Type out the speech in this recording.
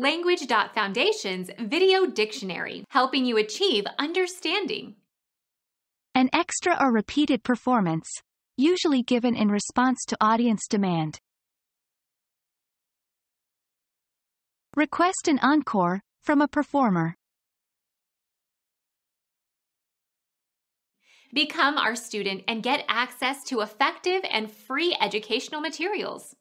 Language.Foundation's Video Dictionary, helping you achieve understanding. An extra or repeated performance, usually given in response to audience demand. Request an encore from a performer. Become our student and get access to effective and free educational materials.